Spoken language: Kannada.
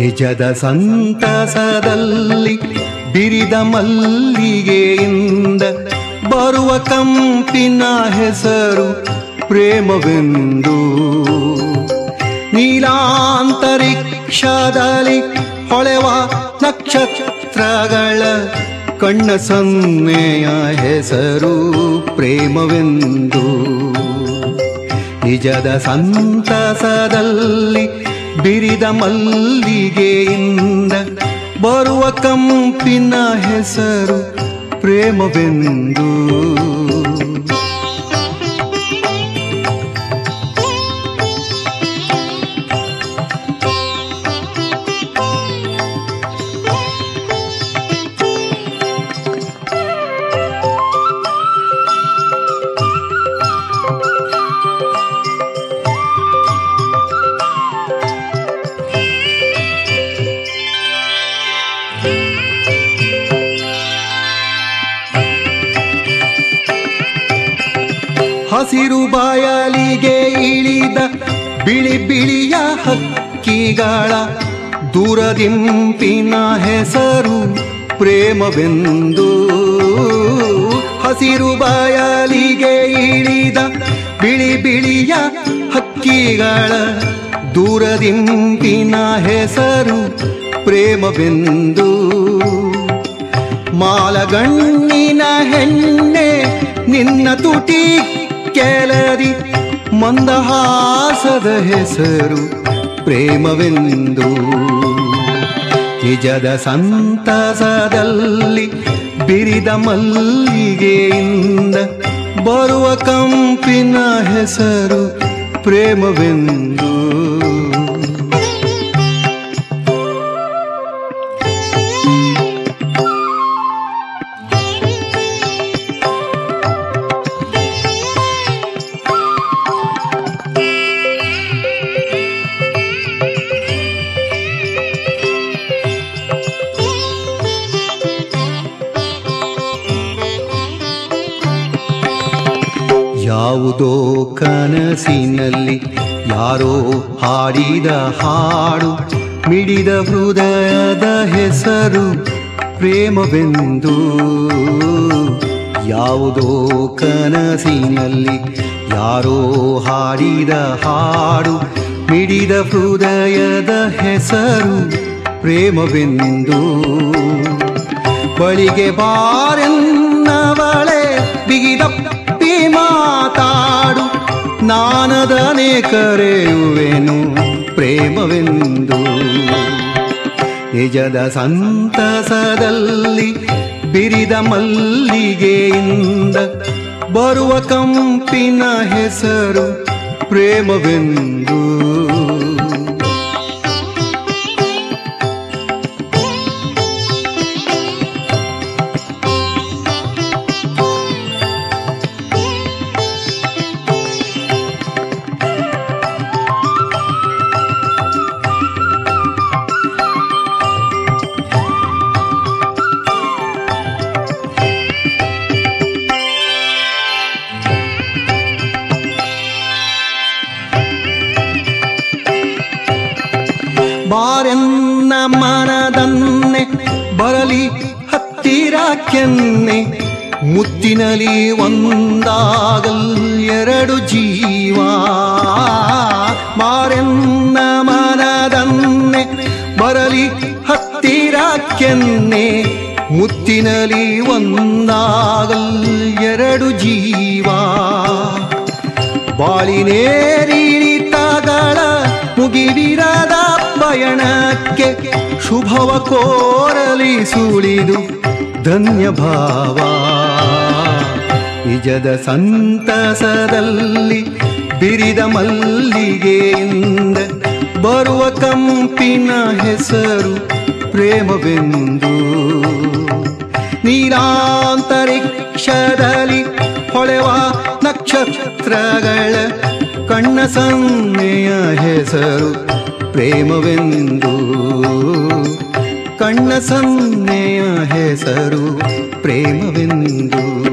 ನಿಜದ ಸಂತಸದಲ್ಲಿ ಬಿರಿದ ಮಲ್ಲಿಗೆಯಿಂದ ಬರುವ ಕಂಪಿನ ಹೆಸರು ಪ್ರೇಮವೆಂದು. ನೀಲಾಂತರಿಕ್ಷದಲ್ಲಿ ಹೊಳೆವ ನಕ್ಷತ್ರಗಳ ಕಣ್ಣ ಸನ್ನೆಯ ಹೆಸರು ಪ್ರೇಮವೆಂದು. ನಿಜದ ಸಂತಸದಲ್ಲಿ ಬಿರಿದ ಮಲ್ಲಿಗೆಯಿಂದ ಬರುವ ಕಂಪಿನ ಹೆಸರು ಪ್ರೇಮವೆಂದು. ಹಸಿರು ಬಾಯಲಿಗೆ ಇಳಿದ ಬಿಳಿ ಬಿಳಿಯ ಹಕ್ಕಿಗಳ ದೂರದಿಂಪಿನ ಹೆಸರು ಪ್ರೇಮವೆಂದು. ಹಸಿರು ಬಾಯಲಿಗೆ ಇಳಿದ ಬಿಳಿ ಬಿಳಿಯ ಹಕ್ಕಿಗಳ ದೂರದಿಂಪಿನ ಹೆಸರು ಪ್ರೇಮವೆಂದು. ಮಾಲಗಣ್ಣಿನ ಹೆಣ್ಣೆ ನಿನ್ನ ತುಟಿ ಕೆಳದಿ ಮಂದಹಾಸದ ಹೆಸರು ಪ್ರೇಮವೆಂದು. ನಿಜದ ಸಂತಸದಲ್ಲಿ ಬಿರಿದ ಮಲ್ಲಿಗೆಯಿಂದ ಬರುವ ಕಂಪಿನ ಹೆಸರು ಪ್ರೇಮವೆಂದು. ಯಾವುದೋ ಕನಸಿನಲ್ಲಿ ಯಾರೋ ಹಾಡಿದ ಹಾಡು, ಮಿಡಿದ ಹೃದಯದ ಹೆಸರು ಪ್ರೇಮವೆಂದು. ಯಾವುದೋ ಕನಸಿನಲ್ಲಿ ಯಾರೋ ಹಾಡಿದ ಹಾಡು, ಮಿಡಿದ ಹೃದಯದ ಹೆಸರು ಪ್ರೇಮವೆಂದು. ಬಳಿಗೆ ಬಾರೆನ್ನವಳೆ ಬಿಗಿದಪ್ಪಿ ಮಾತಾಡು ನಾನದನೆ ಕರೆಯುವೆನು ಪ್ರೇಮವೆಂದು. ನಿಜದ ಸಂತಸದಲ್ಲಿ ಬಿರಿದ ಮಲ್ಲಿಗೆಯಿಂದ ಬರುವ ಕಂಪಿನ ಹೆಸರು ಪ್ರೇಮವೆಂದು. ಬಾರೆನ್ನ ಮನದನ್ನೆ ಬರಲಿ ಹತ್ತಿರ ಕೆನ್ನೆ ಮುತ್ತಿನಲಿ ಒಂದಾಗಲ್ ಎರಡು ಜೀವ. ಬಾರೆನ್ನ ಮನದನ್ನೆ ಬರಲಿ ಹತ್ತಿರ ಕೆನ್ನೆ ಮುತ್ತಿನಲಿ ಒಂದಾಗಲ್ ಎರಡು ಜೀವ. ಬಾಳಿನೇರಿಳಿತಗಳ ಮುಗಿವಿರದ ಪಯಣಕ್ಕೆ ಶುಭವ ಕೋರಲಿ ಸುಳಿದು ಧನ್ಯ ಭಾವ. ನಿಜದ ಸಂತಸದಲ್ಲಿ ಬಿರಿದ ಮಲ್ಲಿಗೆಯಿಂದ ಬರುವ ಕಂಪಿನ ಹೆಸರು ಪ್ರೇಮವೆಂದು. ನೀರಾಂತರಿಕ್ಷದಲ್ಲಿ ಹೊಳೆವ ನಕ್ಷತ್ರಗಳ ಕಣ್ಣ ಸನ್ನೆಯ ಹೆಸರು ಪ್ರೇಮವೆಂದು. ಕಣ್ಣ ಸನ್ನೆಯ ಹೆಸರು ಪ್ರೇಮವೆಂದು.